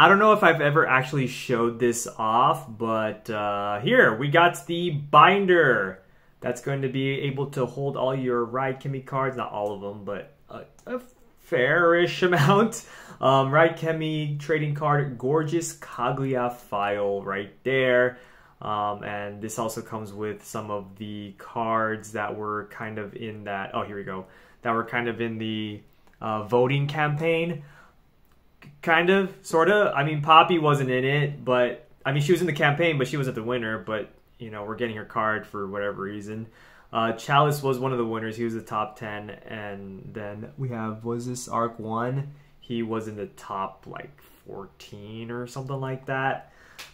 I don't know if I've ever actually showed this off, but uh, here we got the binder that's going to be able to hold all your Ride Chemy cards, not all of them, but a, a fairish amount. Um, Ride Chemy trading card, gorgeous Kaguya file right there. Um, and this also comes with some of the cards that were kind of in that, oh, here we go, that were kind of in the uh, voting campaign. Kind of, sort of. I mean, Poppy wasn't in it, but I mean, she was in the campaign, but she wasn't the winner. But you know, we're getting her card for whatever reason. Uh, Chalice was one of the winners. He was the top 10. And then we have, was this Arc 1? He was in the top like 14 or something like that.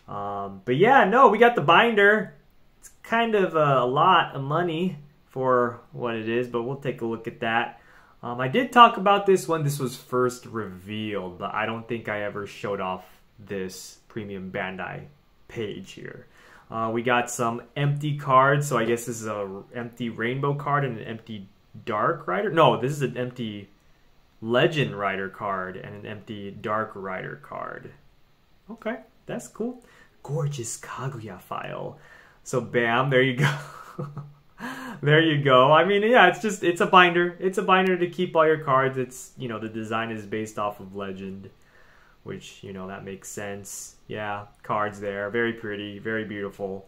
Um, but yeah, no, we got the binder. It's kind of a lot of money for what it is, but we'll take a look at that. Um, I did talk about this when this was first revealed, but I don't think I ever showed off this premium Bandai page here. Uh, we got some empty cards, so I guess this is a empty rainbow card and an empty dark rider. No, this is an empty legend rider card and an empty dark rider card. Okay, that's cool. Gorgeous Kaguya file. So bam, there you go. there you go. I mean, yeah, it's just it's a binder. It's a binder to keep all your cards. It's you know the design is based off of legend which you know that makes sense. Yeah, cards there, very pretty, very beautiful,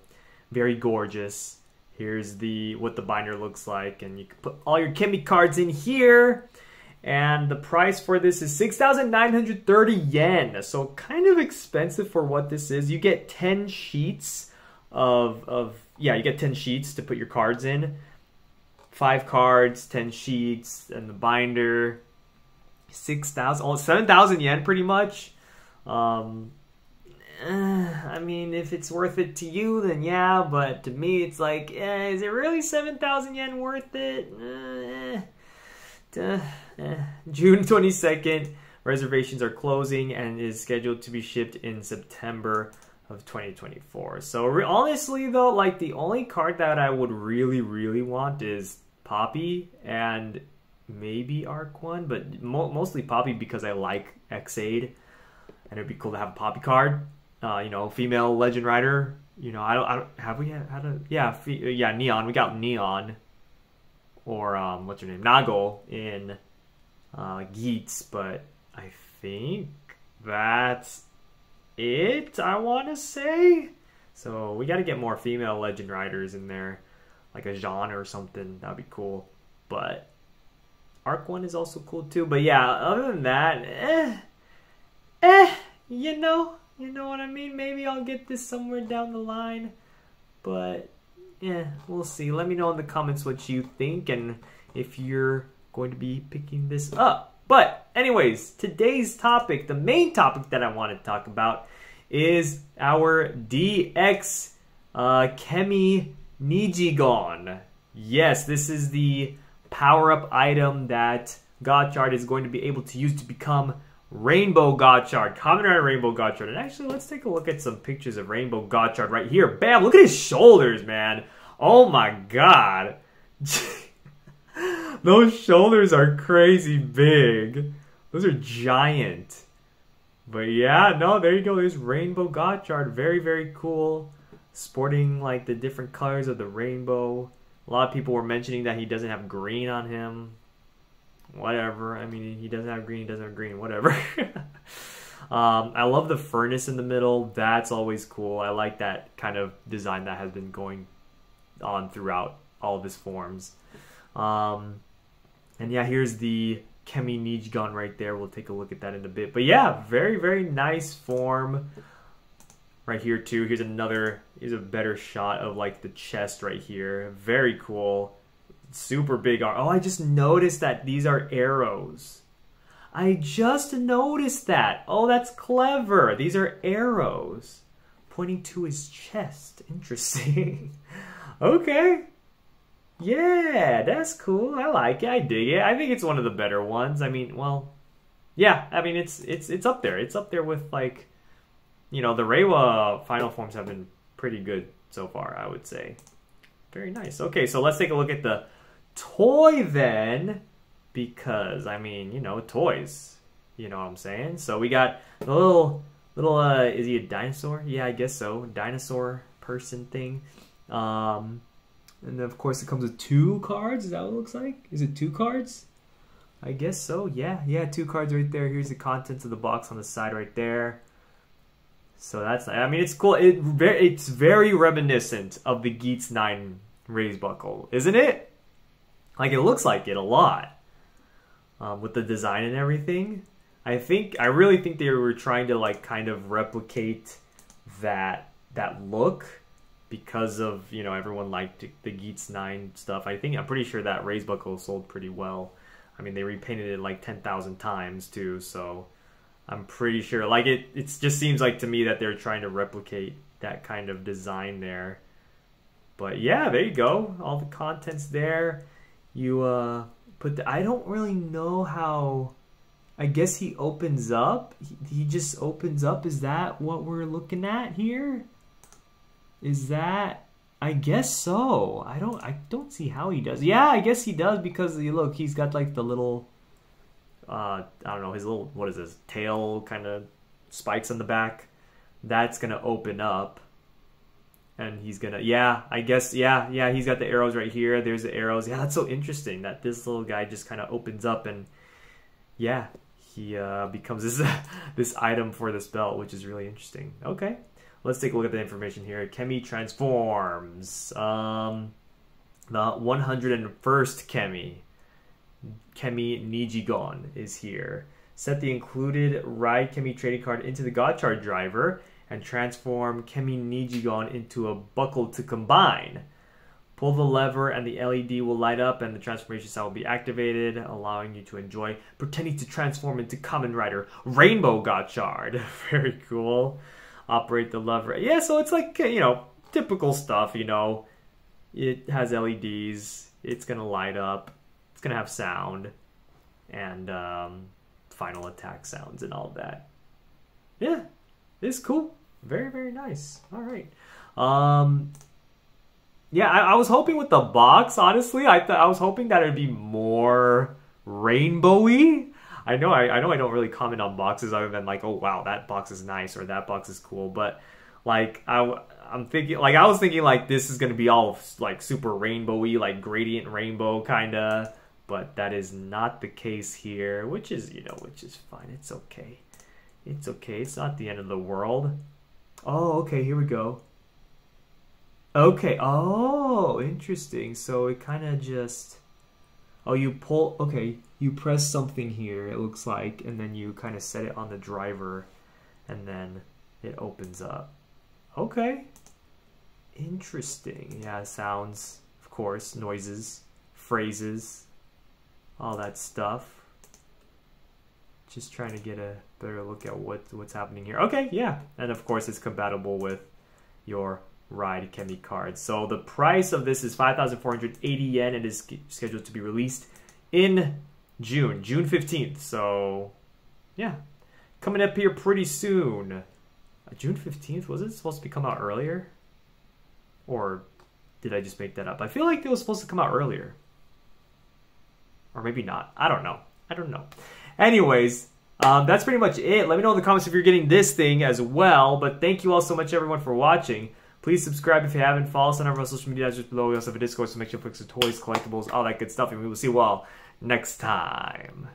very gorgeous. Here's the what the binder looks like, and you can put all your Chemy cards in here. And the price for this is 6,930 yen. So kind of expensive for what this is. You get 10 sheets of, of yeah, you get 10 sheets to put your cards in. Five cards, 10 sheets, and the binder six thousand, oh, seven thousand yen, pretty much. Um, eh, I mean, if it's worth it to you, then yeah. But to me, it's like, eh, is it really seven thousand yen worth it? Eh, eh, eh. June twenty second. Reservations are closing and is scheduled to be shipped in September of 2024. So re- honestly, though, like the only card that I would really, really want is Poppy and maybe Arc One, but mo- mostly Poppy because I like Ex-Aid, and it'd be cool to have a Poppy card. Uh, you know, female Legend Rider. You know, I don't, I don't have we had, a yeah, fe- yeah, Neon. We got Neon, or um, what's her name, Nago in uh, but I think that's it. I want to say. So we got to get more female Legend Riders in there, like a Jeanne or something. That'd be cool. But Arc one is also cool too. But yeah, other than that, eh, eh, you know, you know what I mean. Maybe I'll get this somewhere down the line, but yeah, we'll see. Let me know in the comments what you think and if you're going to be picking this up. But anyways, today's topic, the main topic that I want to talk about is our DX uh, Chemy Nijigon. Yes, this is the power up item that Gotchard is going to be able to use to become Rainbow Gotchard. Kamen Rider Rainbow Gotchard. And actually, let's take a look at some pictures of Rainbow Gotchard right here. Bam! Look at his shoulders, man. Oh my god. Those shoulders are crazy big. Those are giant. But yeah, no, there you go. There's Rainbow Gotchard. Very, very cool. Sporting like the different colors of the rainbow. A lot of people were mentioning that he doesn't have green on him. Whatever. I mean, he doesn't have green, he doesn't have green, whatever. um, I love the furnace in the middle. That's always cool. I like that kind of design that has been going on throughout all of his forms. Um, and yeah, here's the Chemy Nijigon right there. We'll take a look at that in a bit. But yeah, very, very nice form right here too. Here's another, here's a better shot of like the chest right here. Very cool. Super big arm. Oh, I just noticed that these are arrows. I just noticed that. Oh, that's clever. These are arrows pointing to his chest. Interesting. okay. Yeah, that's cool. I like it. I dig it. I think it's one of the better ones. I mean, well, yeah. I mean, it's it's it's up there. It's up there with like you know, the Reiwa final forms have been pretty good so far, I would say. Very nice. Okay, so let's take a look at the toy then, because, I mean, you know, toys. You know what I'm saying? So we got the little little uh is he a dinosaur? Yeah, I guess so. Dinosaur person thing. Um and of course it comes with two cards. Is that what it looks like? Is it two cards? I guess so. Yeah, yeah, two cards right there. Here's the contents of the box on the side right there. So that's I mean it's cool. It it's very reminiscent of the Geats 9 raise buckle, isn't it? Like it looks like it a lot. Um, with the design and everything. I think I really think they were trying to like kind of replicate that that look because of you know everyone liked the Geats Nine stuff. I think I'm pretty sure that raise buckle sold pretty well. I mean they repainted it like ten thousand times too, so I'm pretty sure like it. It just seems like to me that they're trying to replicate that kind of design there. But yeah, there you go. All the contents there. You uh put. The, I don't really know how I guess he opens up. He, he just opens up. Is that what we're looking at here? Is that I guess so. I don't I don't see how he does. Yeah, I guess he does because look, he's got like the little uh I don't know, his little what is this? Tail kind of spikes on the back. That's going to open up and he's gonna yeah i guess yeah yeah he's got the arrows right here there's the arrows yeah that's so interesting that this little guy just kind of opens up and yeah he uh, becomes this this item for this belt, which is really interesting. Okay, let's take a look at the information here. Chemy transforms. Um, the 101st Chemy, Chemy Nijigon, is here. Set the included Ride Chemy trading card into the Gotchard driver and transform Chemy Nijigon into a buckle to combine. Pull the lever and the LED will light up and the transformation sound will be activated, allowing you to enjoy pretending to transform into Kamen Rider Rainbow Gotchard. Very cool. Operate the lever. Yeah, so it's like, you know, typical stuff, you know. It has LEDs. It's going to light up. It's going to have sound. And um, final attack sounds and all that. Yeah, it's cool. Very, very nice. All right. Um, yeah, I, I, was hoping with the box. Honestly, I th- I was hoping that it'd be more rainbowy. I know I, I know I don't really comment on boxes other than like, oh wow, that box is nice or that box is cool. But like I I'm thinking like I was thinking like this is gonna be all like super rainbowy, like gradient rainbow kinda. But that is not the case here, which is you know which is fine. It's okay. It's okay. It's not the end of the world. Oh, okay. Here we go. Okay. Oh, interesting. So it kind of just. Oh, you pull. Okay, you press something here. It looks like, and then you kind of set it on the driver, and then it opens up. Okay. Interesting. Yeah, sounds, of course, noises, phrases, all that stuff. Just trying to get a better look at what what's happening here. Okay, yeah, and of course it's compatible with your Ride Chemy cards. So the price of this is 5,480 yen. It is scheduled to be released in June, June 15th. So yeah, coming up here pretty soon. Uh, June 15th, was it supposed to be come out earlier? Or did I just make that up? I feel like it was supposed to come out earlier. Or maybe not. I don't know. I don't know. Anyways, um, that's pretty much it. Let me know in the comments if you're getting this thing as well. But thank you all so much, everyone, for watching. Please subscribe if you haven't. Follow us on our social media just below. We also have a Discord, so make sure to fix the toys, collectibles, all that good stuff. And we will see you all next time.